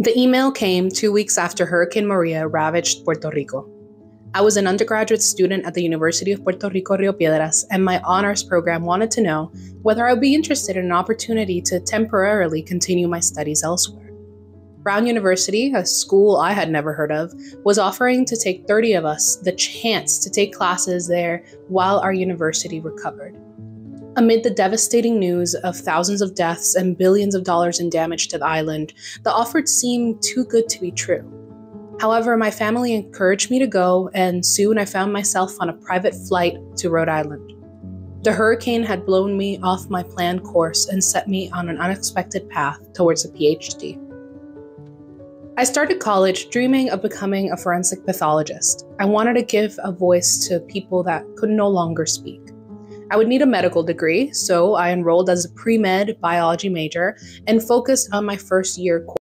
The email came two weeks after Hurricane Maria ravaged Puerto Rico. I was an undergraduate student at the University of Puerto Rico Rio Piedras, and my honors program wanted to know whether I would be interested in an opportunity to temporarily continue my studies elsewhere. Brown University, a school I had never heard of, was offering to take 30 of us the chance to take classes there while our university recovered. Amid the devastating news of thousands of deaths and billions of dollars in damage to the island, the offer seemed too good to be true. However, my family encouraged me to go, and soon I found myself on a private flight to Rhode Island. The hurricane had blown me off my planned course and set me on an unexpected path towards a PhD. I started college dreaming of becoming a forensic pathologist. I wanted to give a voice to people that could no longer speak. I would need a medical degree, so I enrolled as a pre med biology major and focused on my first year course.